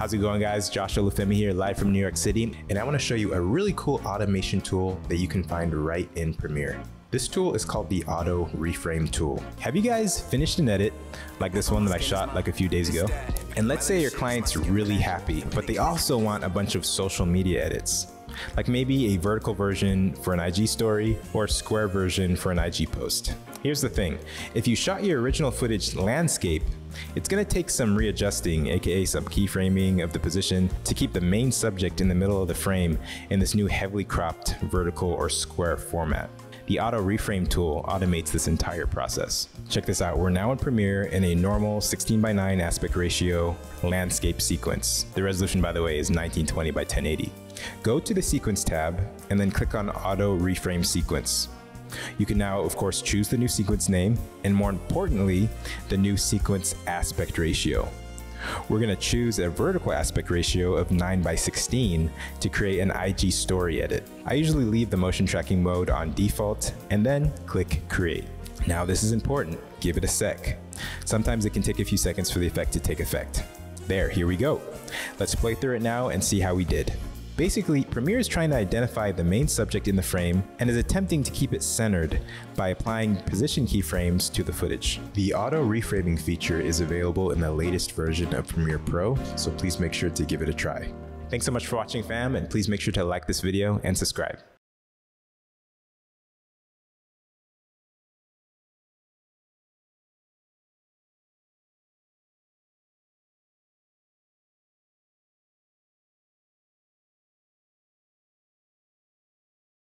How's it going guys? Josh Olufemii here live from New York City and I want to show you a really cool automation tool that you can find right in Premiere. This tool is called the Auto Reframe tool. Have you guys finished an edit like this one that I shot like a few days ago? And let's say your client's really happy, but they also want a bunch of social media edits like maybe a vertical version for an IG story or a square version for an IG post. Here's the thing, if you shot your original footage landscape, it's going to take some readjusting, aka some keyframing of the position to keep the main subject in the middle of the frame in this new heavily cropped vertical or square format. The auto reframe tool automates this entire process. Check this out, we're now in Premiere in a normal 16 by 9 aspect ratio landscape sequence. The resolution by the way is 1920 by 1080. Go to the Sequence tab and then click on Auto Reframe Sequence. You can now, of course, choose the new sequence name and more importantly, the new sequence aspect ratio. We're going to choose a vertical aspect ratio of 9 by 16 to create an IG story edit. I usually leave the motion tracking mode on default and then click create. Now this is important, give it a sec. Sometimes it can take a few seconds for the effect to take effect. There, here we go. Let's play through it now and see how we did. Basically, Premiere is trying to identify the main subject in the frame and is attempting to keep it centered by applying position keyframes to the footage. The auto reframing feature is available in the latest version of Premiere Pro, so please make sure to give it a try. Thanks so much for watching fam, and please make sure to like this video and subscribe.